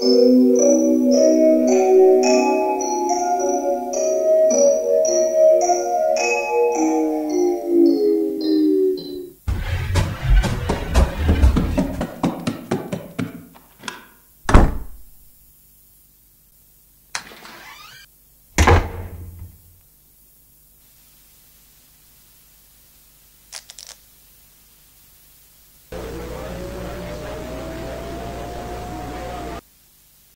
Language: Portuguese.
Música